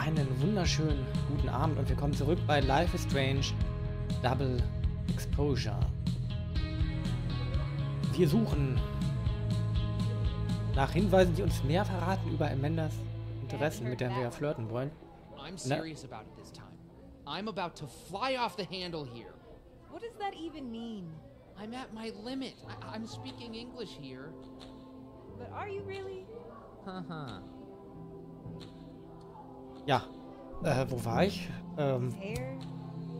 einen wunderschönen guten Abend und willkommen zurück bei Life is Strange Double Exposure. Wir suchen nach Hinweisen, die uns mehr verraten über Amandas Interessen, mit denen wir ja flirten wollen. I'm serious about it this time. I'm about to fly off the handle here. What does that even mean? I'm at my limit. I- I'm speaking English here. But are you really? Haha. Ja, äh, wo war ich? Ähm?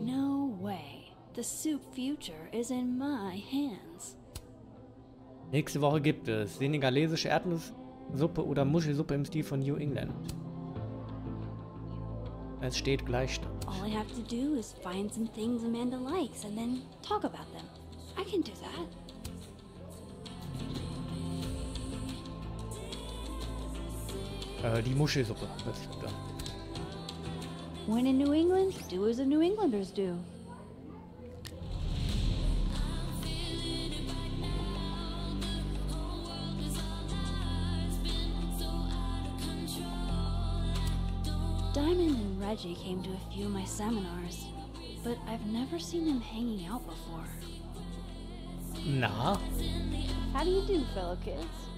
No way. The soup future is in my hands. nächste Woche gibt es senegalesische Erdnusssuppe oder Muschelsuppe im Stil von New England. Es steht Gleichstand. All I have to do is find some things Amanda likes and then talk about them. I can do that. Äh, die Muschelsuppe. hört sich gut. When in New England, do as the New Englanders do. Diamond and Reggie came to a few of my seminars, but I've never seen them hanging out before. Nah. How do you do, fellow kids?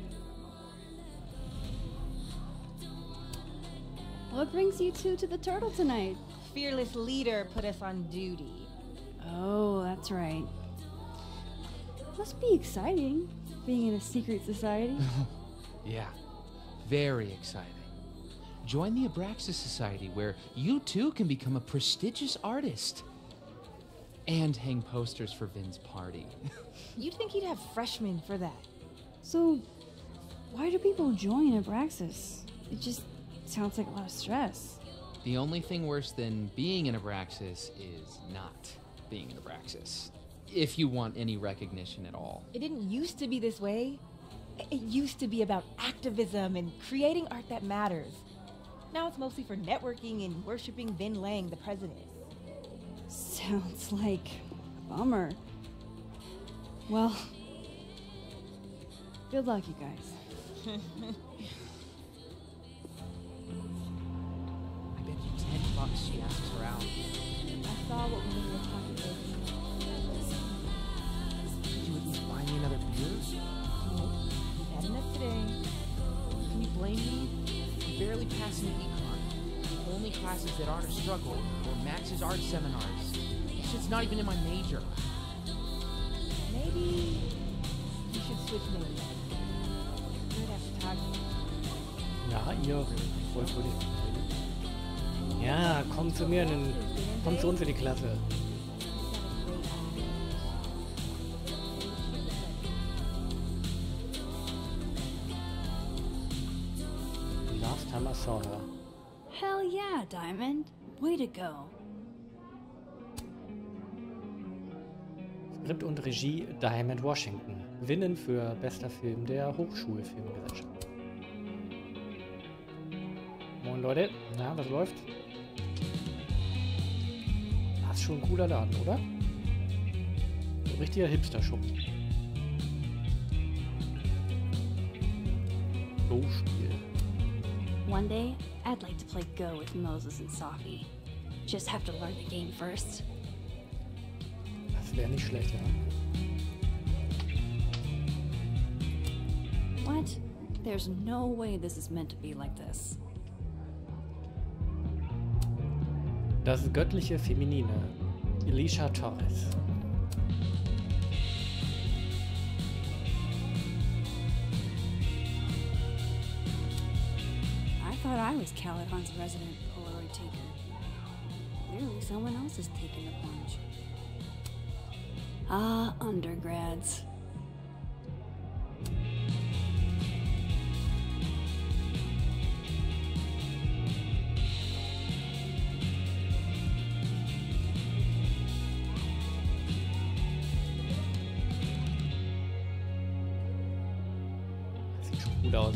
What brings you two to the turtle tonight? Fearless leader put us on duty. Oh, that's right. Must be exciting, being in a secret society. Yeah. Very exciting. Join the Abraxas Society, where you too can become a prestigious artist. And hang posters for Vinh's party. You'd think he'd have freshmen for that. so, why do people join Abraxas? It just sounds like a lot of stress. the only thing worse than being an Abraxas is not being an Abraxas. If you want any recognition at all. It didn't used to be this way. It used to be about activism and creating art that matters. Now it's mostly for networking and worshiping Vinh Lang, the president. Sounds like a bummer. Well, good luck, you guys. you 10 bucks she asks her out. I saw what we were talking about. Could you at least buy me another beer? We've had enough today. Can you blame me? I'm barely passing econ. The only classes that aren't a struggle are Max's art seminars. That shit's not even in my major. Maybe you should switch names. Good at photography. Ja, ihr wollt wohl nicht. Ja, komm zu mir, in, komm zu uns in die Klasse. Last time I saw her. Hell yeah, Diamond. Way to go. Skript und Regie Diamond Washington. Gewinnen für bester Film der Hochschulfilmgesellschaft. Moin Leute, na, was läuft? Ist schon ein cooler Laden, oder? So richtiger Hipster-Schuppen. Go-Spiel. One day, I'd like to play Go with Moses and Safi. Just have to learn the game first. Das wäre nicht schlecht, ja. What? There's no way this is meant to be like this. Das göttliche Feminine. Elisha Torres. I thought I was Caladon's resident Polaroid taker. Clearly, someone else is taking the plunge. Ah, undergrads. Aus.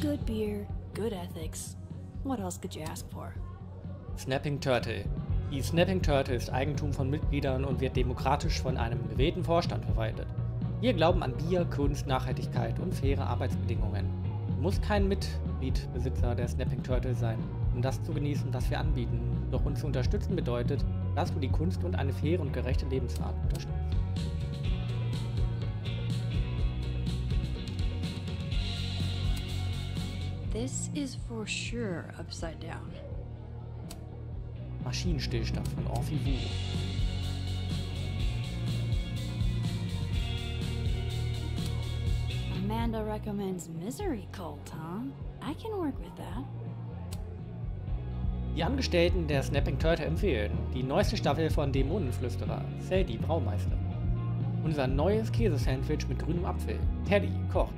Good beer, good ethics. What else could you ask for? Snapping Turtle. Die Snapping Turtle ist Eigentum von Mitgliedern und wird demokratisch von einem gewählten Vorstand verwaltet. Wir glauben an Bier, Kunst, Nachhaltigkeit und faire Arbeitsbedingungen. Du musst kein Mitgliedbesitzer der Snapping Turtle sein, um das zu genießen, was wir anbieten. Doch uns zu unterstützen bedeutet, dass du die Kunst und eine faire und gerechte Lebensart unterstützt. This is for sure upside down. Maschinenstillstand von Orphy Wu. Amanda recommends Misery Cult, huh? I can work with that. Die Angestellten der Snapping Turtle empfehlen die neueste Staffel von Dämonenflüsterer, Sadie Braumeister. Unser neues Käsesandwich mit grünem Apfel, Teddy Koch,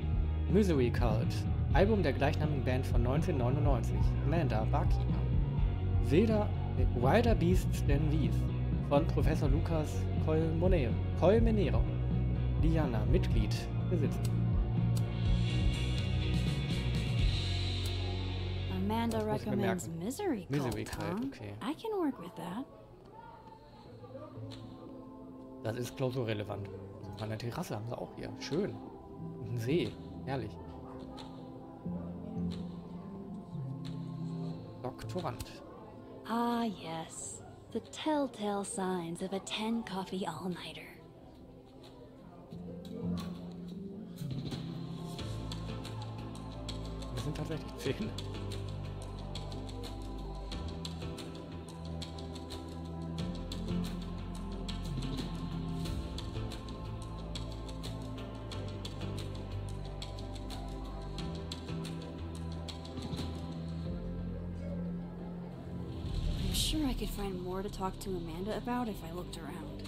Misery Cult, Album der gleichnamigen Band von 1999, Amanda Barkeeper. Wilder, äh, Wilder Beasts Than These von Professor Lukas Colmonero, Colmenero. Liana, Mitglied, Besitzer. Amanda recommends. Misery Cult, Misery Cult, okay. I can work with that. Das ist klausurrelevant. Eine Terrasse haben sie auch hier. Schön. Ein See. Herrlich. Doktorand. Ah, yes. The telltale signs of a 10 coffee all nighter. Wir sind tatsächlich 10. Talk to Amanda about if I looked around.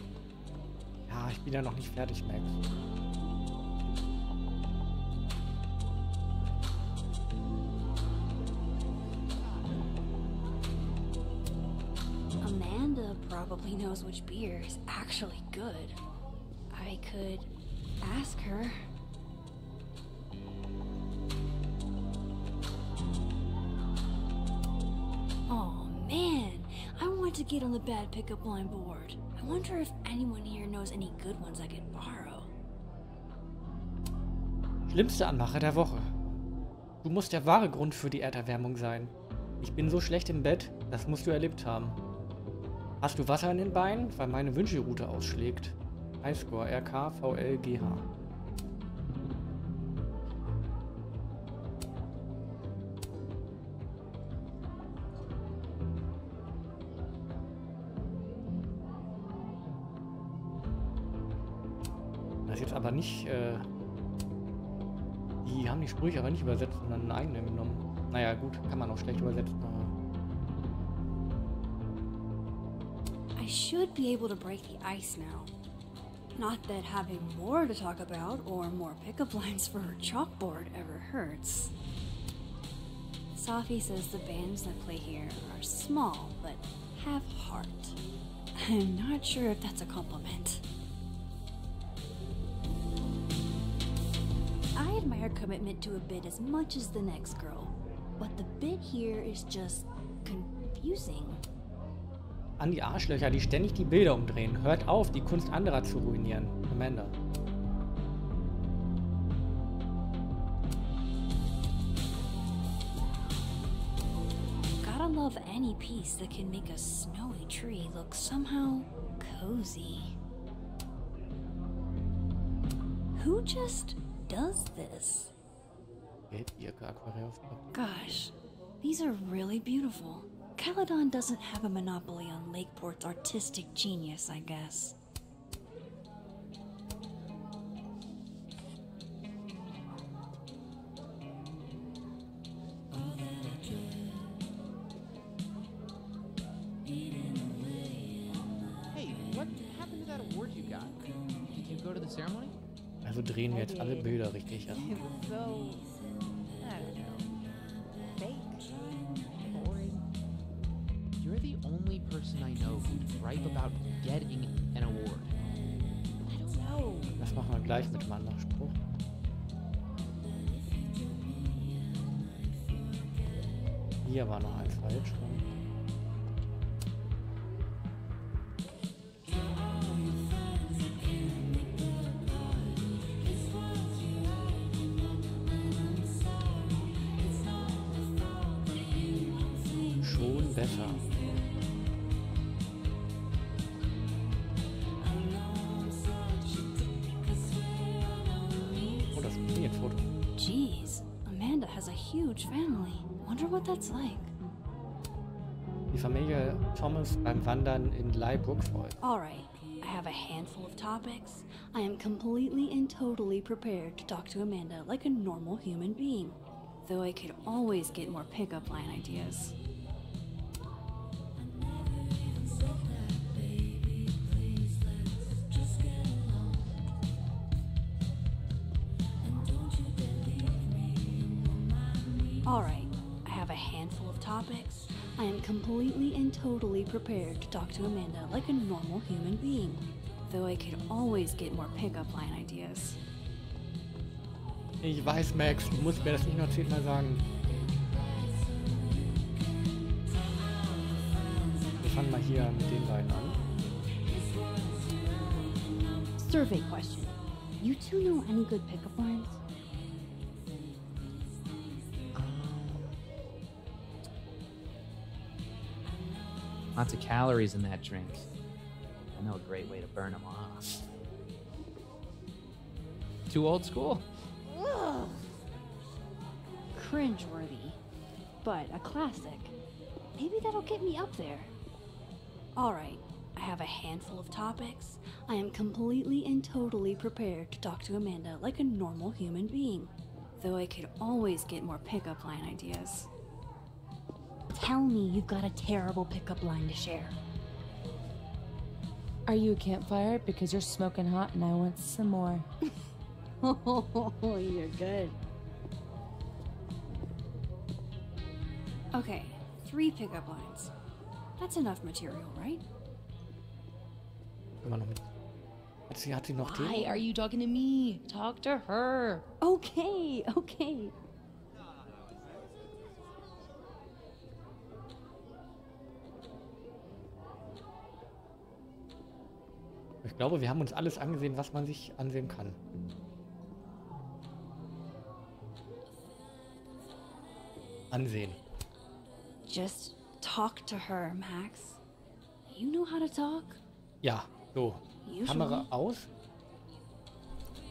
Ja, ich bin ja noch nicht fertig, Max. Amanda probably knows which beer is actually good. I could ask her. Get on the bad pickup line board. I wonder if anyone here knows any good ones I could borrow. Schlimmste Anmache der Woche. Du musst der wahre Grund für die Erderwärmung sein. Ich bin so schlecht im Bett, das musst du erlebt haben. Hast du Wasser in den Beinen, weil meine Wünschelroute ausschlägt? Highscore RK VLGH. Nicht, äh, die haben die Sprüche aber nicht übersetzt, sondern einen eigenen genommen. Naja, gut, kann man auch schlecht übersetzen. I should be able to break the ice now. Not that having more to talk about or more pickup lines for her chalkboard ever hurts. Safi says the bands that play here are small but have heart. I'm not sure if that's a compliment. Commitment to a bit as much as the next girl, but the bit here is just confusing. An die Arschlöcher, die ständig die Bilder umdrehen. Hört auf, die Kunst anderer zu ruinieren. Amanda. Gotta love any piece that can make a snowy tree look somehow cozy. Who just does this? Geldbirke, Aquarellfarbe. Gosh, these are really beautiful. Caledon doesn't have a monopoly on Lakeport's artistic genius, I guess. Hey, what happened to that award you got? Did you go to the ceremony? Also drehen wir jetzt alle Bilder richtig an. gleich mit dem anderen Spruch. Hier war noch eins falsch. Beim Wandern in freut. Alright, I have a handful of topics. I am completely and totally prepared to talk to Amanda like a normal human being. Though I could always get more pickup line ideas. Completely and totally prepared to talk to Amanda like a normal human being. Though I could always get more pickup line ideas. Ich weiß, Max, du musst mir das nicht noch zehnmal sagen. Wir fangen mal hier mit den beiden an. Survey question. You two know any good pickup lines? Lots of calories in that drink. I know a great way to burn them off. Too old school? Cringeworthy. But a classic. Maybe that'll get me up there. Alright, I have a handful of topics. I am completely and totally prepared to talk to Amanda like a normal human being. Though I could always get more pickup line ideas. Tell me you've got a terrible pickup line to share. Are you a campfire? Because you're smoking hot and I want some more. Oh, you're good. Okay, three pickup lines. That's enough material, right? Immer noch mit. Hat sie, hat sie noch Why are you talking to me? Talk to her. Okay, okay. Ich glaube, wir haben uns alles angesehen, was man sich ansehen kann. Ansehen. Just talk to her, Max. You know how to talk? Ja, so. Usually. Kamera aus.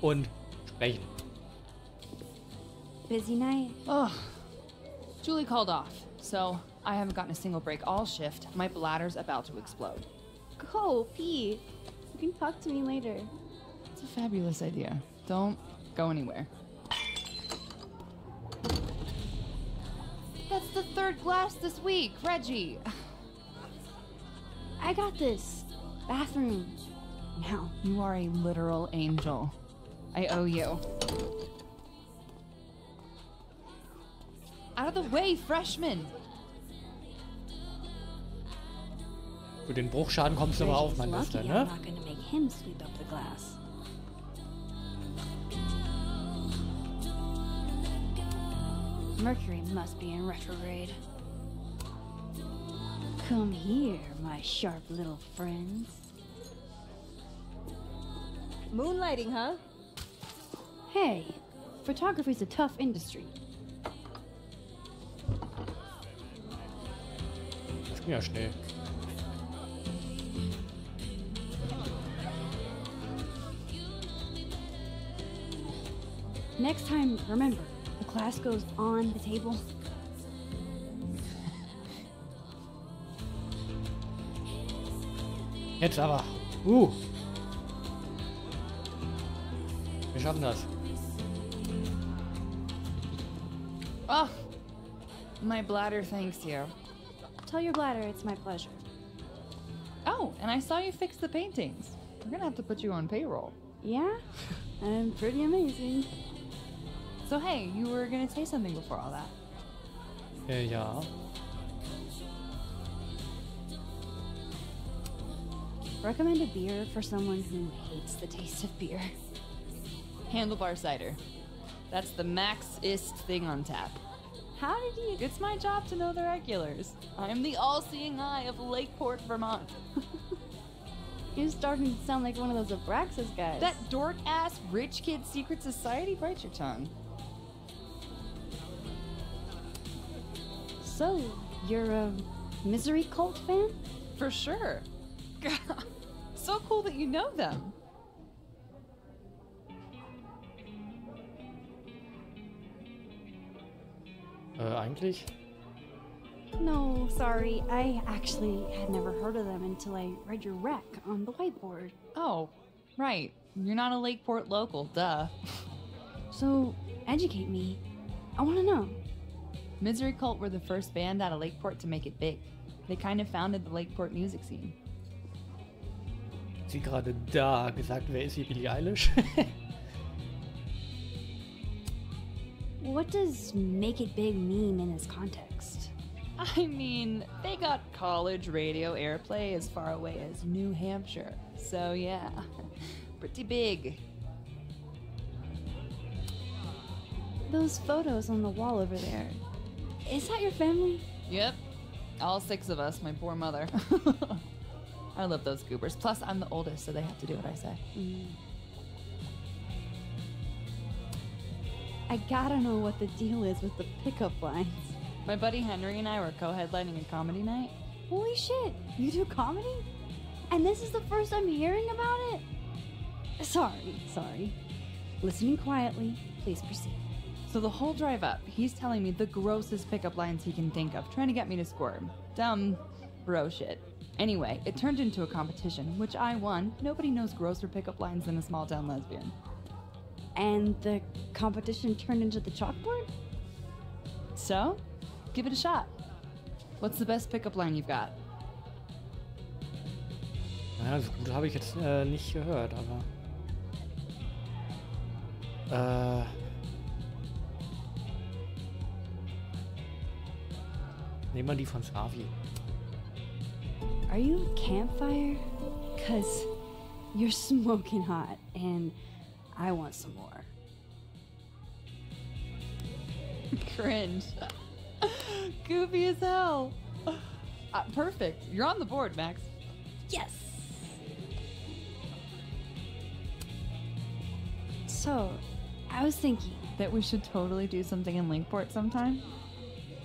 Und sprechen. Busy night? Ugh. Julie called off, so I haven't gotten a single break all shift. My bladder's about to explode. Go, pee. You can talk to me later. It's a fabulous idea. Don't go anywhere. That's the third glass this week, Reggie. I got this. Bathroom. Now. You are a literal angel. I owe you. Out of the way, freshman! Für den Bruchschaden kommst du aber auf, mein Bester, ne? Mercury must be in retrograde. Come here, my sharp little friends. Moonlighting, huh? Hey, photography's a tough industry. Das ging ja schnell. Next time, remember, the class goes on the table. Jetzt aber. Uh. Wir schaffen das. Oh, my bladder thanks you. Tell your bladder it's my pleasure. Oh, and I saw you fix the paintings. We're gonna have to put you on payroll. Yeah? I'm pretty amazing. So hey, you were gonna say something before all that. Äh, ja. Recommend a beer for someone who hates the taste of beer. Handlebar cider. That's the max-ist thing on tap. How did you? It's my job to know the regulars. I'm the all-seeing eye of Lakeport, Vermont. You're starting to sound like one of those Abraxas guys. That dork-ass rich kid secret society bites your tongue. So, you're a Misery Cult fan? For sure. so cool that you know them. Äh, eigentlich? No, sorry. I actually had never heard of them until I read your rec on the whiteboard. Oh, right. You're not a Lakeport local, duh. So, educate me. I want to know. Misery Cult were the first band out of Lakeport to make it big. They kind of founded the Lakeport music scene. Sie gerade da gesagt, wer ist hier Billie Eilish? What does make it big mean in this context? I mean, they got college radio airplay as far away as New Hampshire. So, yeah, pretty big. Those photos on the wall over there. Is that your family? Yep, all six of us, my poor mother. I love those goobers. Plus, I'm the oldest, so they have to do what I say. Mm. I gotta know what the deal is with the pickup lines. My buddy Henry and I were co headlining a comedy night. Holy shit, you do comedy? And this is the first I'm hearing about it? Sorry, sorry. Listening quietly, please proceed. So, the whole drive up, he's telling me the grossest pickup lines he can think of, trying to get me to squirm. Dumb bro shit. Anyway, it turned into a competition, which I won. Nobody knows grosser pickup lines than a small town lesbian. And the competition turned into the chalkboard? So, give it a shot. What's the best pickup line you've got? Naja, so gut habe ich jetzt äh, nicht gehört, aber. Äh. Nehmen wir die von Safi. Are you a campfire? Cause you're smoking hot and I want some more. Cringe. Goofy as hell. Uh, perfect. You're on the board, Max. Yes! So, I was thinking That we should totally do something in Lakeport sometime?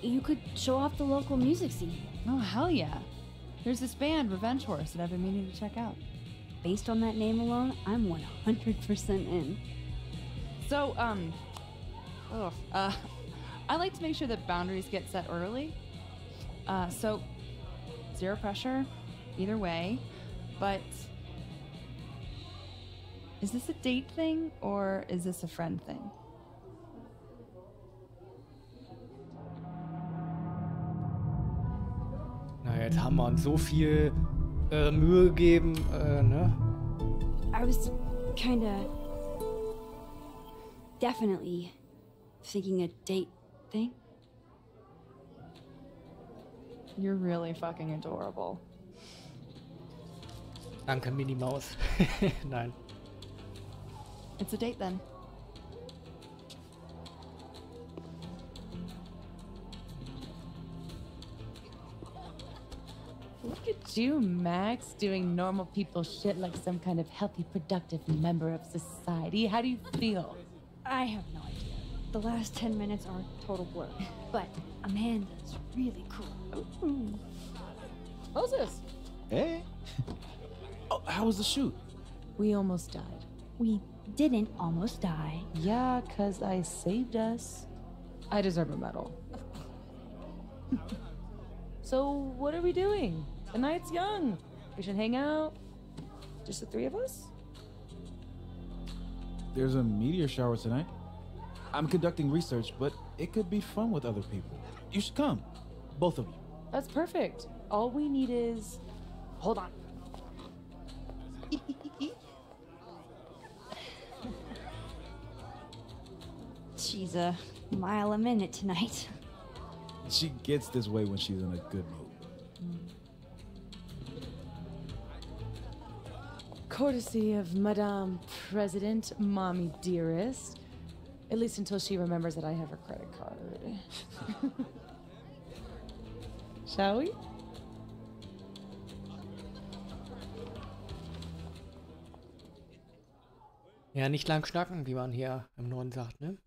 You could show off the local music scene. Oh, hell yeah. There's this band, Revenge Horse, that I've been meaning to check out. Based on that name alone, I'm 100% in. So, um, ugh, uh, I like to make sure that boundaries get set early. Uh, so, zero pressure, either way. But, is this a date thing or is this a friend thing? Uns so viel äh, Mühe gegeben, äh, ne? I was kinda. definitely thinking a date thing. You're really fucking adorable. Danke, Minnie Maus. Nein. It's a date then. You, Max, doing normal people shit like some kind of healthy, productive member of society. How do you feel? I have no idea. The last 10 minutes are a total blur. But Amanda's really cool. Moses! Hey. oh, how was the shoot? We almost died. We didn't almost die. Yeah, because I saved us. I deserve a medal. so, what are we doing? The night's young. We should hang out. Just the three of us? There's a meteor shower tonight. I'm conducting research, but it could be fun with other people. You should come. Both of you. That's perfect. All we need is. Hold on. She's a mile a minute tonight. She gets this way when she's in a good mood. Courtesy of Madame President, Mommy Dearest. At least until she remembers that I have her credit card. Shall we? Ja, nicht lang schnacken, wie man hier im Norden sagt, ne?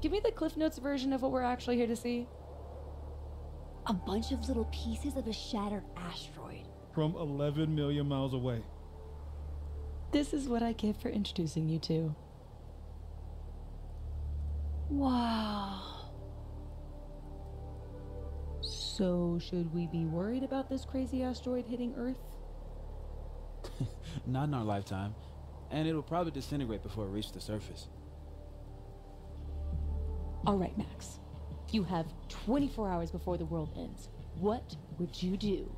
give me the Cliff Notes version of what we're actually here to see. A bunch of little pieces of a shattered asteroid. From 11 million miles away. This is what I get for introducing you to. Wow. So, should we be worried about this crazy asteroid hitting Earth? Not in our lifetime. And it'll probably disintegrate before it reaches the surface. All right, Max. You have 24 hours before the world ends. What would you do?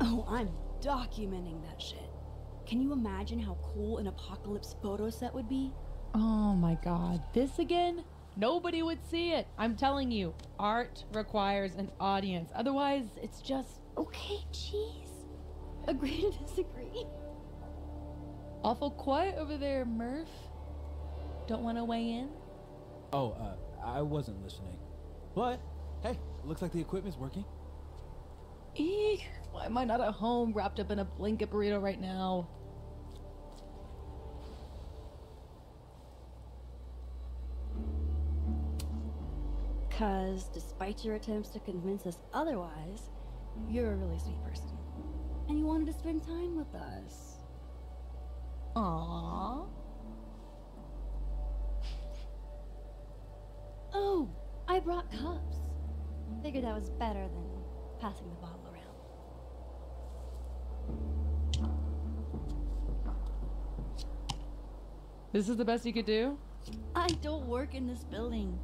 Oh, I'm documenting that shit. Can you imagine how cool an apocalypse photo set would be? Oh my god, this again? Nobody would see it. I'm telling you, art requires an audience. Otherwise, it's just Okay, jeez. Agree to disagree. awful quiet over there, Murph. Don't want to weigh in? Oh, uh, I wasn't listening. But, hey, looks like the equipment's working. Eek, why am I not at home wrapped up in a blanket burrito right now? Because despite your attempts to convince us otherwise, you're a really sweet person. And you wanted to spend time with us. Aww. Oh, I brought cups. Figured that was better than passing the bottle around. This is the best you could do? I don't work in this building.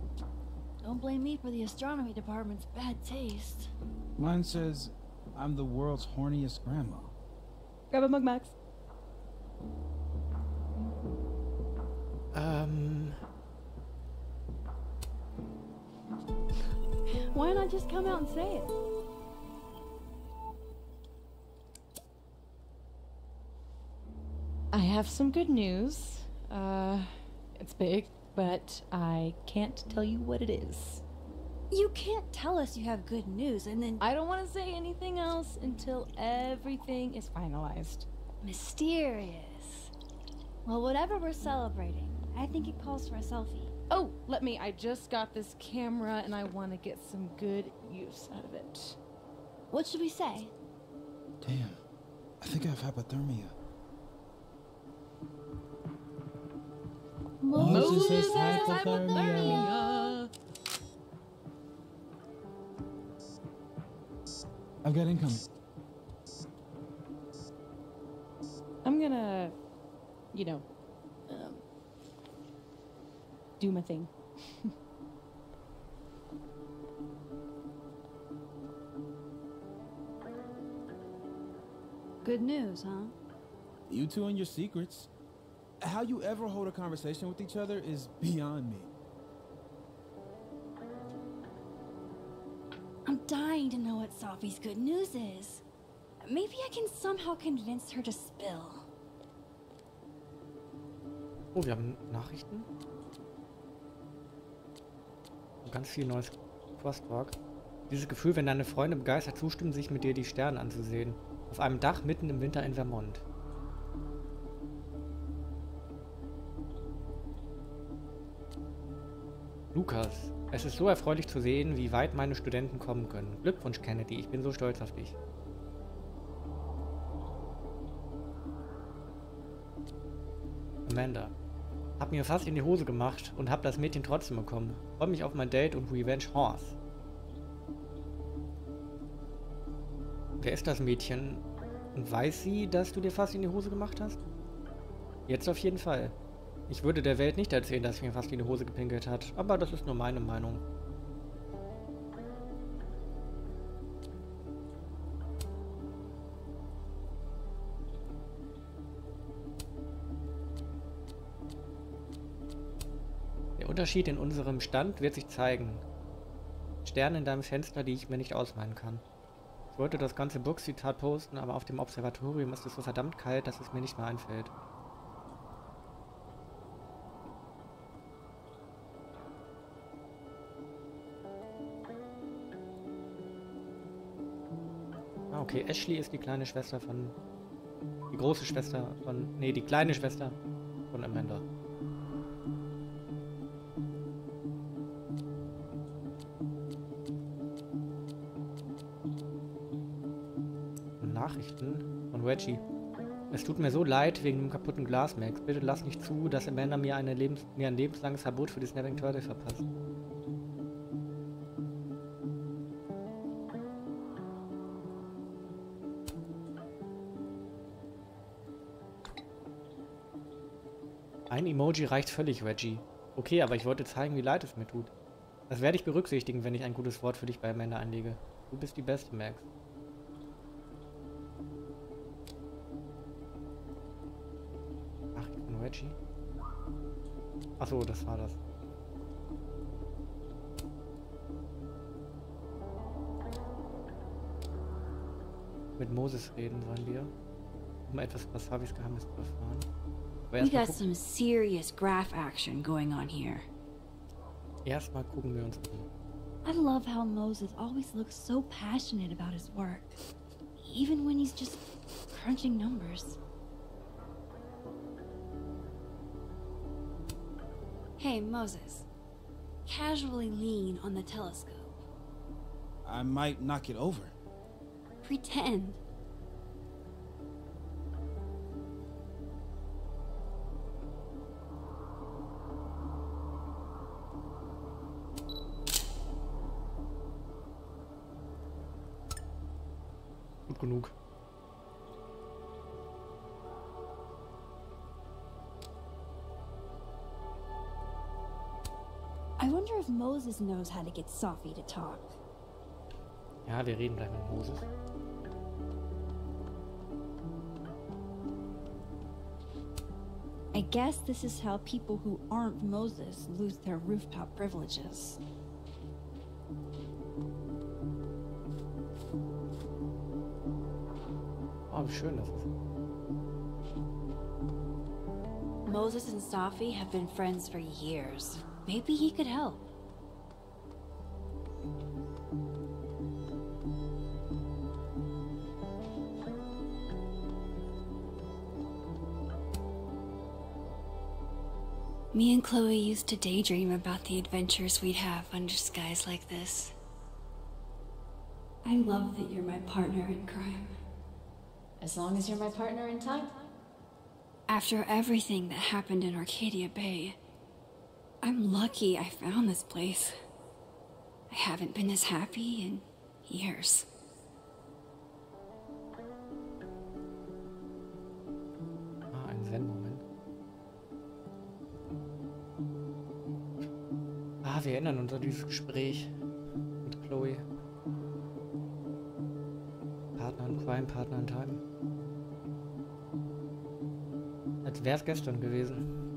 Don't blame me for the astronomy department's bad taste. Mine says, I'm the world's horniest grandma. Grab a mug, Max. Ähm, Why not just come out and say it? I have some good news. Uh, it's big, but I can't tell you what it is. You can't tell us you have good news and then I don't want to say anything else until everything is finalized. mysterious. Well, whatever we're celebrating, I think it calls for a selfie. Oh, let me. I just got this camera and I want to get some good use out of it. What should we say? Damn, I think I have hypothermia. Moses has has hypothermia. I've got incoming. I'm gonna, you know, do my thing. Good news, huh? You two and your secrets. How you ever hold a conversation with each other is beyond me. I'm dying to know what Safi's good news is. Maybe I can somehow convince her to spill. oh, wir haben Nachrichten. Ganz viel neues Crosstalk. Dieses Gefühl, wenn deine Freunde begeistert zustimmen, sich mit dir die Sterne anzusehen. Auf einem Dach mitten im Winter in Vermont. Lukas, es ist so erfreulich zu sehen, wie weit meine Studenten kommen können. Glückwunsch, Kennedy, ich bin so stolz auf dich. Amanda, hab mir fast in die Hose gemacht und hab das Mädchen trotzdem bekommen. Freue mich auf mein Date und Revenge Horse. Wer ist das Mädchen? Und weiß sie, dass du dir fast in die Hose gemacht hast? Jetzt auf jeden Fall. Ich würde der Welt nicht erzählen, dass sie mir fast in die Hose gepinkelt hat, aber das ist nur meine Meinung. Unterschied in unserem Stand wird sich zeigen. Sterne in deinem Fenster, die ich mir nicht ausmalen kann. Ich wollte das ganze Buchzitat posten, aber auf dem Observatorium ist es so verdammt kalt, dass es mir nicht mehr einfällt. Ah, okay, Ashley ist die kleine Schwester von... Die große Schwester von... Nee, die kleine Schwester von Amanda. Reggie. Es tut mir so leid wegen dem kaputten Glas, Max. Bitte lass nicht zu, dass Amanda mir, eine Lebens mir ein lebenslanges Verbot für die Snapping Turtle verpasst. Ein Emoji reicht völlig, Reggie. Okay, aber ich wollte zeigen, wie leid es mir tut. Das werde ich berücksichtigen, wenn ich ein gutes Wort für dich bei Amanda anlege. Du bist die Beste, Max. Ach. Achso, das war das. Mit Moses reden sollen wir, um etwas über Safis Geheimnis zu erfahren. We got some serious graph action going on here. erstmal gucken wir uns um. I love how Moses always looks so passionate about his work, even when he's just crunching numbers. Hey, Moses. Casually lean on the telescope. I might knock it over. Pretend. Gut genug. I wonder if Moses knows how to get Safi to talk. Ja, wir reden gleich mit Moses. I guess this is how people who aren't Moses lose their rooftop privileges. Oh, wie schön das ist. Moses and Safi have been friends for years. Maybe he could help. Me and Chloe used to daydream about the adventures we'd have under skies like this. I love that you're my partner in crime. As long as you're my partner in time. After everything that happened in Arcadia Bay, I'm lucky I found this place. I haven't been as happy in years. Ah, ein Zen-Moment. Ah, wir erinnern uns an dieses Gespräch mit Chloe. Partner in Crime, Partner in Time. Als wäre es gestern gewesen.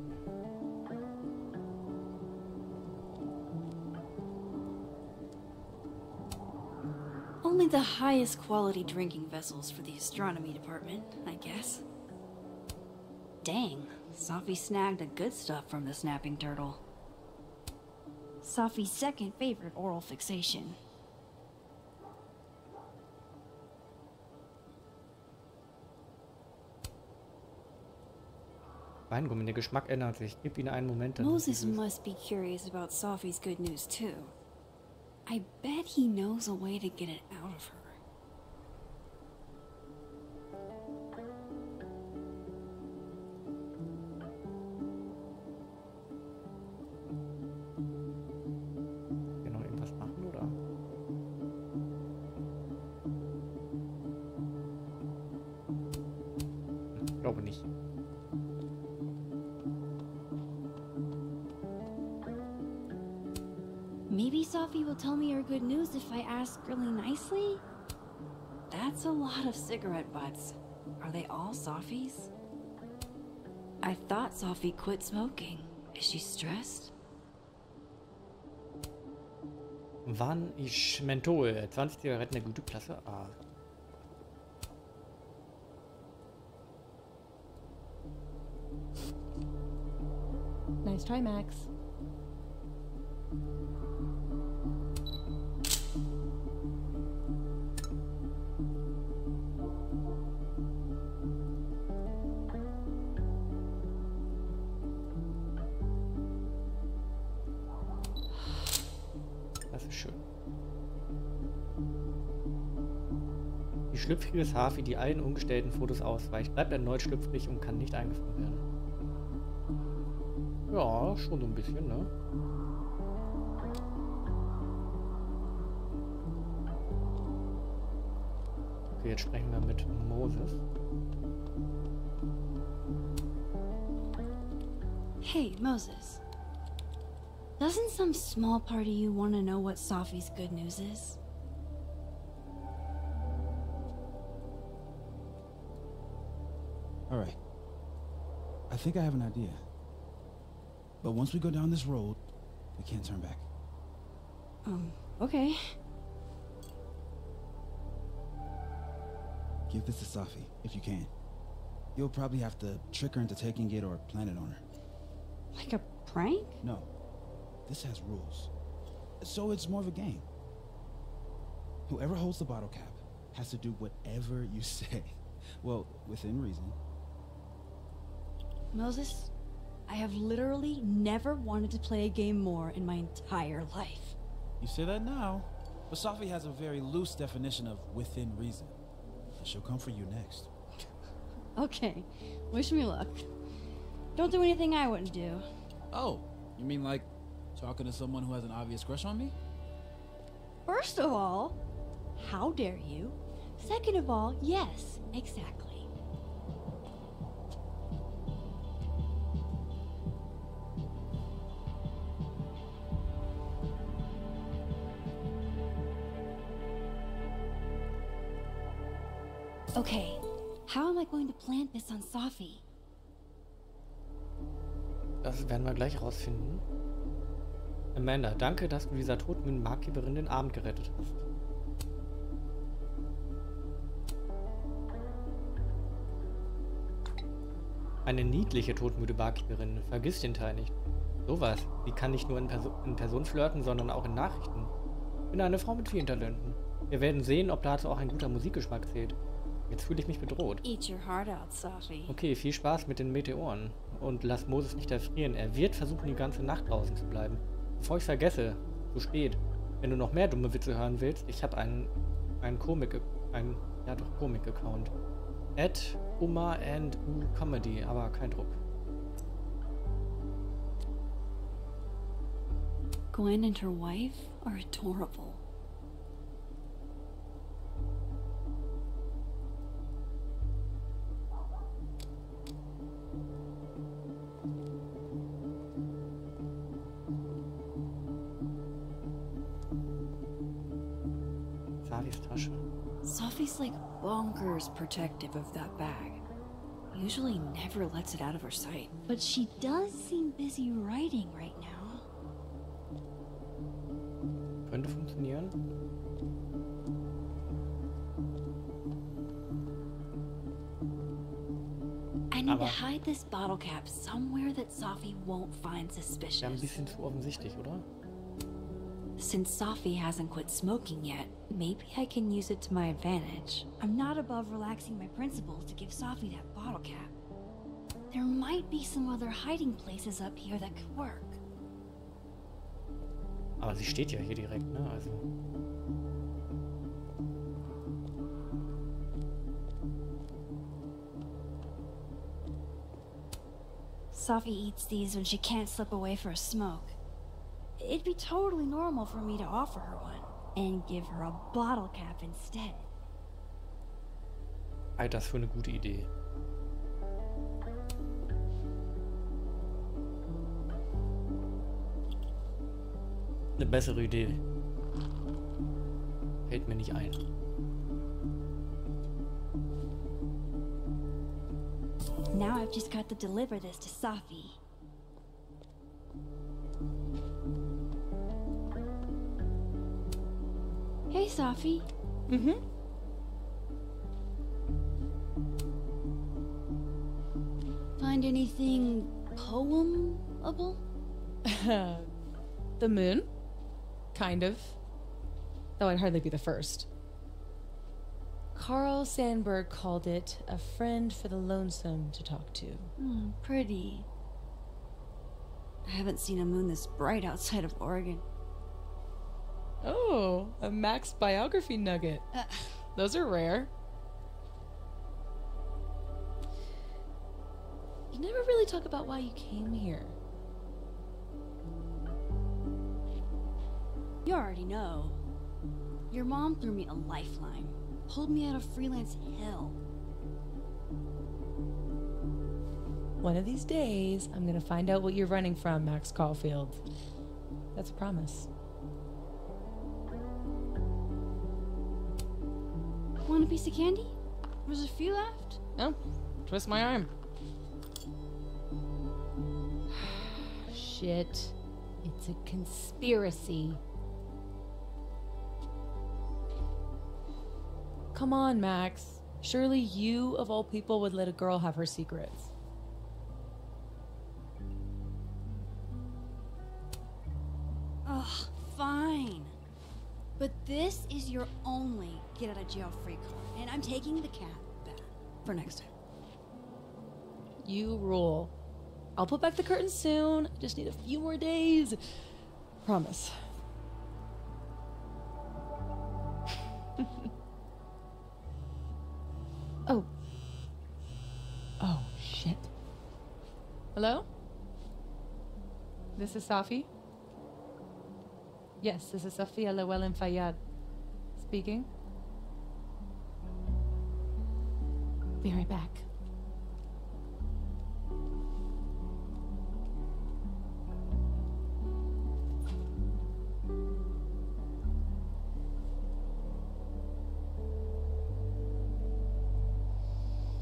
Only the highest quality drinking vessels for the astronomy department, I guess. Dang, Safi snagged the good stuff from the snapping turtle. Safi's second favorite oral fixation. Weingummi, der Geschmack ändert sich. Gib ihnen einen Moment. Moses must be curious about Safi's good news too. I bet he knows a way to get it out of her. Safi quit smoking. Is she stressed? Wann ich Menthol. 20 Zigaretten der gute Klasse A. Nice try, Max. Ist schön. Die allen ungestellten Fotos ausweicht, bleibt erneut schlüpfrig und kann nicht eingefangen werden. Ja, schon so ein bisschen, ne? Okay, jetzt sprechen wir mit Moses. Hey, Moses. Doesn't some small part of you want to know what Safi's good news is? Think I have an idea. But once we go down this road, we can't turn back. Um, okay. Give this to Safi, if you can. You'll probably have to trick her into taking it or plant it on her. Like a prank? No. This has rules. So it's more of a game. Whoever holds the bottle cap has to do whatever you say. Well, within reason. Moses, I have literally never wanted to play a game more in my entire life. You say that now, but Safi has a very loose definition of within reason. And she'll come for you next. Okay, wish me luck. Don't do anything I wouldn't do. Oh, you mean like talking to someone who has an obvious crush on me? First of all, how dare you? Second of all, yes, exactly. This on Safi? Das werden wir gleich rausfinden. Amanda, danke, dass du dieser toten Marktgeberin den Abend gerettet hast. Eine niedliche todmüde Barkeeperin. Vergiss den Teil nicht. Sowas. Sie kann nicht nur in, Perso in Person flirten, sondern auch in Nachrichten. Bin eine Frau mit vielen Talenten. Wir werden sehen, ob dazu auch ein guter Musikgeschmack zählt. Jetzt fühle ich mich bedroht. Eat your heart out, Safi. Okay, viel Spaß mit den Meteoren. Und lass Moses nicht erfrieren. Er wird versuchen, die ganze Nacht draußen zu bleiben. Bevor ich vergesse, zu spät. Wenn du noch mehr dumme Witze hören willst, ich habe einen, einen Komik, einen, ja doch, Komik-Account. At Uma and U Comedy, aber kein Druck. Gwen and her wife are adorable. Protective of that bag. Usually never lets it out of her sight. But she does seem busy writing right now. Könnte funktionieren. I need Aber- to hide this bottle cap somewhere that Safi won't find Wäre ein suspicious. bisschen zu offensichtlich, oder? Since Safi hasn't quit smoking yet, maybe I can use it to my advantage. I'm not above relaxing my principles to give Safi that bottle cap. There might be some other hiding places up here that could work. Aber sie steht ja hier direkt, ne? Also. Safi eats these when she can't slip away for a smoke. It'd be totally normal for me to offer her one and give her a bottle cap instead. All das für eine gute Idee. Eine bessere Idee. Fällt mir nicht ein. Now I've just got to deliver this to Safi. Safi. Mm-hmm. Find anything poemable? the moon? Kind of. Though I'd hardly be the first. Carl Sandburg called it a friend for the lonesome to talk to. Hmm, pretty. I haven't seen a moon this bright outside of Oregon. Oh, a Max biography nugget. Uh. Those are rare. You never really talk about why you came here. You already know. Your mom threw me a lifeline, pulled me out of freelance hell. One of these days, I'm gonna find out what you're running from, Max Caulfield. That's a promise. A piece of candy? There's a few left. No. twist my arm. Shit. It's a conspiracy. Come on, Max. Surely you, of all people, would let a girl have her secrets. Only get out of jail free card, and I'm taking the cat back for next time. You rule. I'll put back the curtain soon. I just need a few more days. Promise. oh. Oh, shit. Hello? This is Safi? Yes, this is Safia Llewellyn Fayyad. Speaking. Be right back.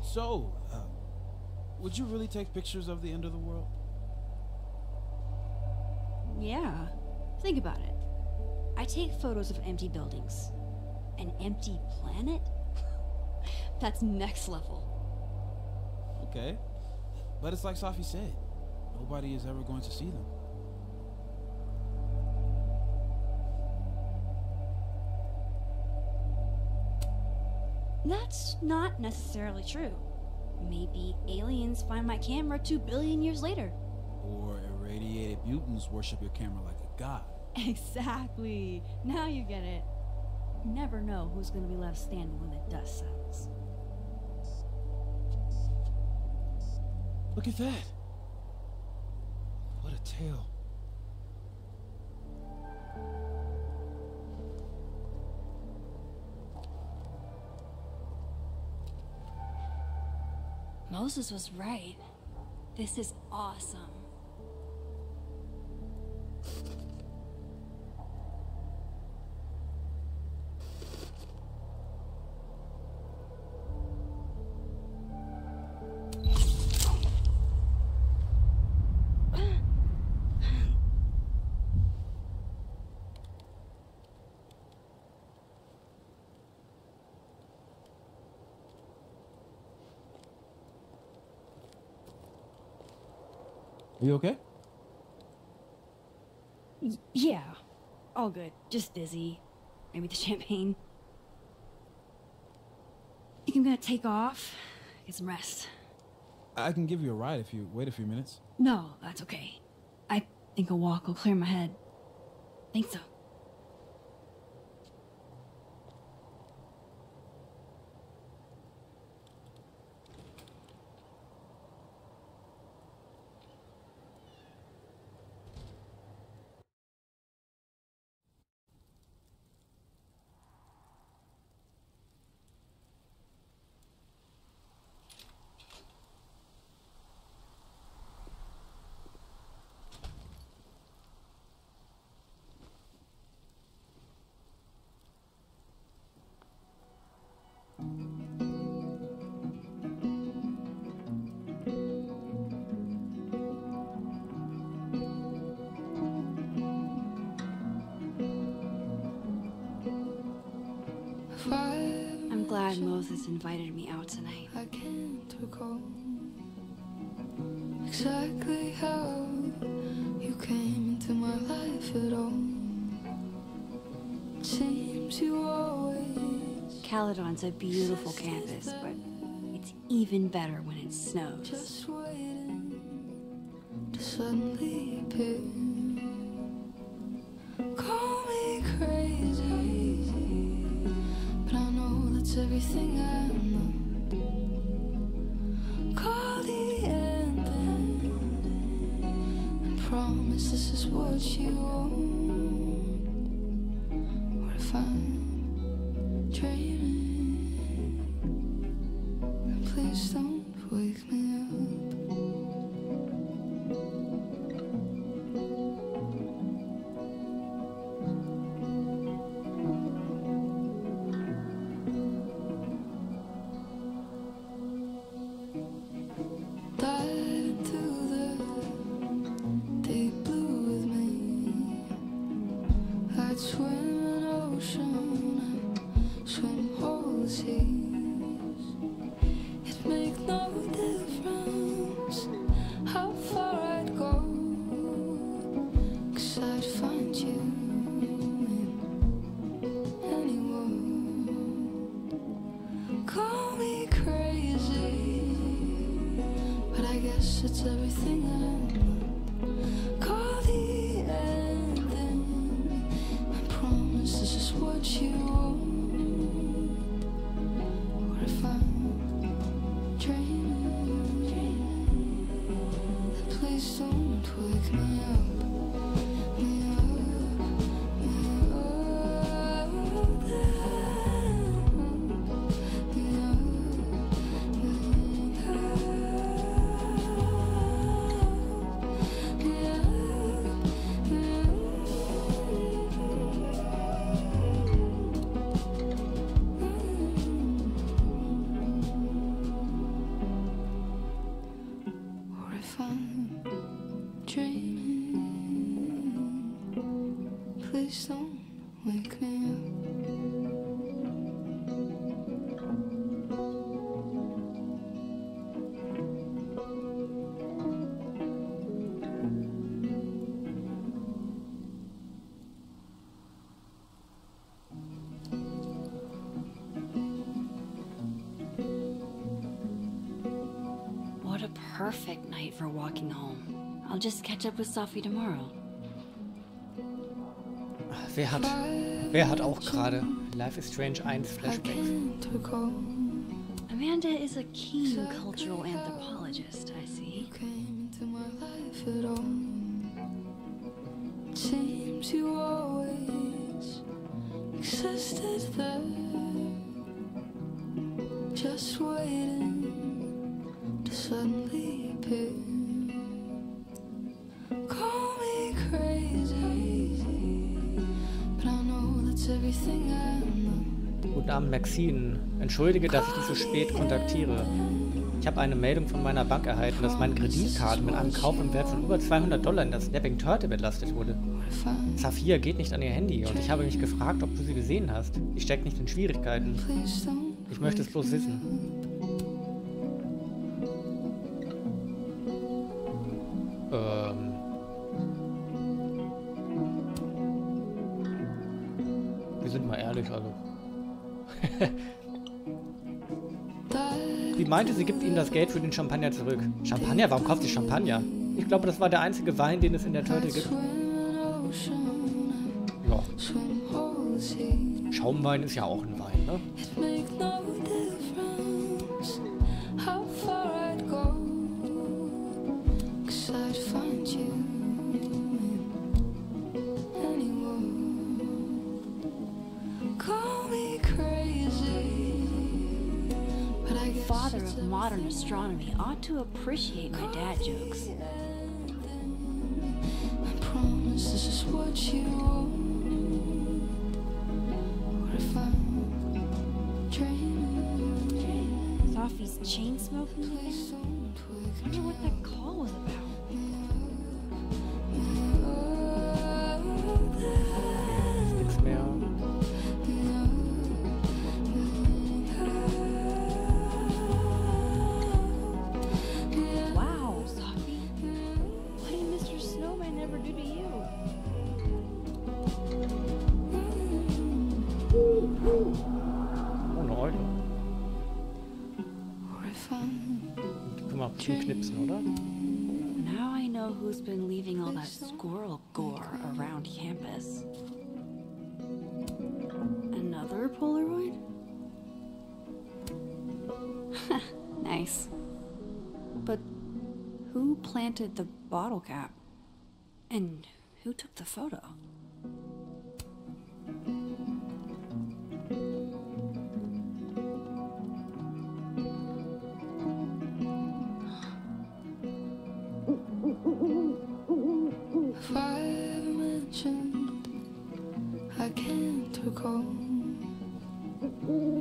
So, uh, would you really take pictures of the end of the world? Yeah, think about it. I take photos of empty buildings. An empty planet? That's next level. Okay. But it's like Safi said nobody is ever going to see them. That's not necessarily true. Maybe aliens find my camera two billion years later. Or irradiated mutants worship your camera like a god. Exactly. Now you get it. You never know who's gonna be left standing when the dust settles. Look at that. What a tale. Moses was right. This is awesome. You okay? Y- yeah, all good. Just dizzy. Maybe the champagne. Think I'm gonna take off, get some rest. I can give you a ride if you wait a few minutes. No, that's okay. I think a walk will clear my head. Think so. Invited me out tonight. I can't recall exactly how you came into my life at all. Seems you always Caledon's a beautiful campus, but it's even better when it snows. just waiting to suddenly appear. everything I know. Call the end and promise this is what you want. What if I'm perfect night for walking home. I'll just catch up with Sophie tomorrow. Wer hat, wer hat auch gerade Life is Strange 1 I Flashbacks? Amanda is a keen cultural anthropologist, I see. Guten Abend, Maxine. Entschuldige, dass ich dich so spät kontaktiere. Ich habe eine Meldung von meiner Bank erhalten, dass meine Kreditkarte mit einem Kauf im Wert von über 200 Dollar in das Snapping Turtle belastet wurde. Saphir geht nicht an ihr Handy und ich habe mich gefragt, ob du sie gesehen hast. Sie steckt nicht in Schwierigkeiten. Ich möchte es bloß wissen. Meinte, sie gibt ihm das Geld für den Champagner zurück. Champagner? Warum kauft sie Champagner? Ich glaube, das war der einzige Wein, den es in der Turtle gibt. Ja. Schaumwein ist ja auch ein Wein, chain smoking again? Wake wonder what that call was about. Who's been leaving all that squirrel gore around campus. Another Polaroid? nice. But who planted the bottle cap? And who took the photo?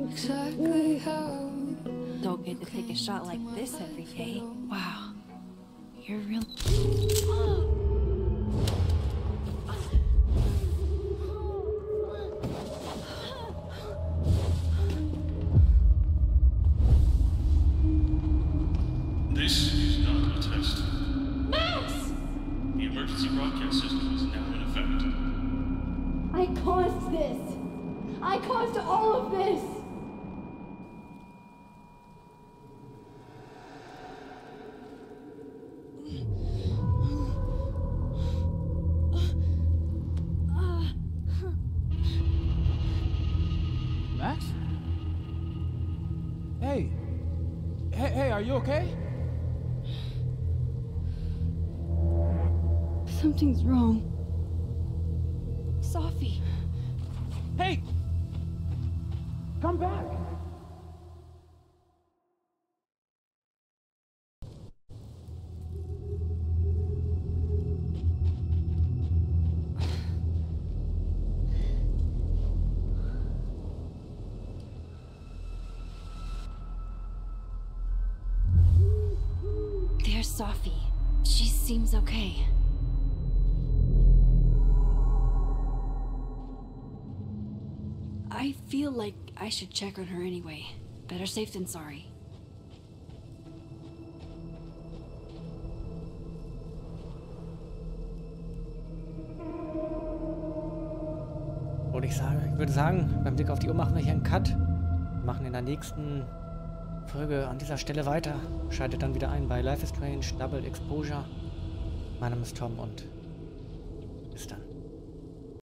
Exactly how Don't get to take a shot like this every day. Wow. You're real. This is not a test. Max! The emergency broadcast system is now in effect. I caused this! I caused all of this! Max? Hey. Hey, hey, are you okay? Something's wrong. Safi. She seems okay. I feel like I should check on her anyway. Better safe than sorry. Und ich sage, ich würde sagen, beim Blick auf die Uhr machen wir hier einen Cut. Wir machen in der nächsten Folge an dieser Stelle weiter. Schaltet dann wieder ein bei Life is Strange Double Exposure. Mein Name ist Tom und bis dann.